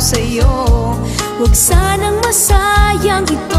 sa'yo. Huwag sanang masayang itong